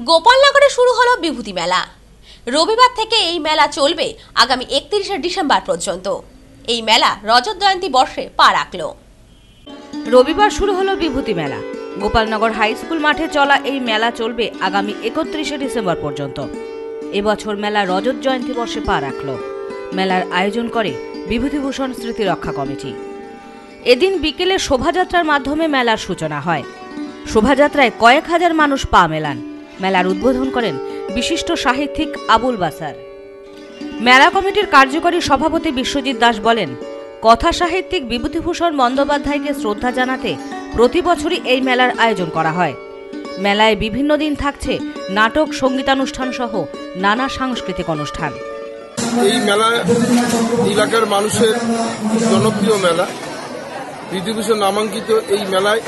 গোপালনগরে শুরু হলো বিভূতি মেলা। রবিবার থেকে এই মেলা চলবে আগামী একত্রিশে ডিসেম্বর পর্যন্ত। এই মেলা রজত জয়ন্তী বর্ষে পা রাখল। রবিবার শুরু হলো বিভূতি মেলা। গোপালনগর হাই স্কুল মাঠে চলা এই মেলা চলবে আগামী একত্রিশে ডিসেম্বর পর্যন্ত। এবছর মেলা রজত জয়ন্তী বর্ষে পা রাখল। মেলার আয়োজন করে বিভূতিভূষণ স্মৃতি রক্ষা কমিটি। এদিন বিকেলে শোভাযাত্রার মাধ্যমে মেলার সূচনা হয়। শোভাযাত্রায় কয়েক হাজার মানুষ পা মেলান। মেলার উদ্বোধন করেন বিশিষ্ট সাহিত্যিক আবুল বাসার। মেলা কমিটির কার্যকরী সভাপতি বিশ্বজিৎ দাস বলেন, কথা সাহিত্যিক বিভূতিভূষণ বন্দ্যোপাধ্যায়কে শ্রদ্ধা জানাতে প্রতি বছরই এই মেলার আয়োজন করা হয়। মেলায় বিভিন্ন দিন থাকছে নাটক, সঙ্গীতানুষ্ঠান সহ নানা সাংস্কৃতিক অনুষ্ঠান। এই মেলা এলাকার মানুষের জনপ্রিয় মেলা। বিধুভূষণ নামাঙ্কিত এই মেলায়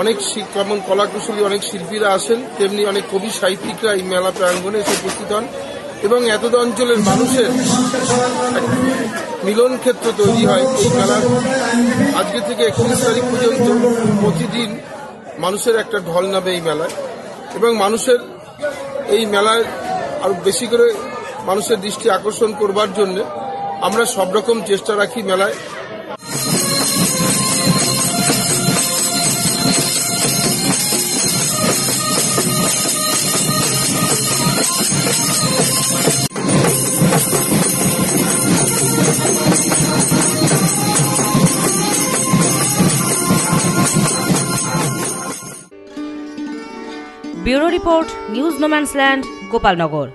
অনেক যেমন কলাকুশলী অনেক শিল্পীরা আসেন তেমনি অনেক কবি সাহিত্যিকরা এই মেলা প্রাঙ্গণে এসে উপস্থিত হন এবং এতদ অঞ্চলের মানুষের মিলন ক্ষেত্র তৈরি হয় এই মেলার। আজকে থেকে একত্রিশ তারিখ পর্যন্ত প্রতিদিন মানুষের একটা ঢল নামে এই মেলায় এবং মানুষের এই মেলায় আরও বেশি করে মানুষের দৃষ্টি আকর্ষণ করবার জন্য আমরা সব রকম চেষ্টা রাখি মেলায়। Bureau report news no man's land Gopalnagar.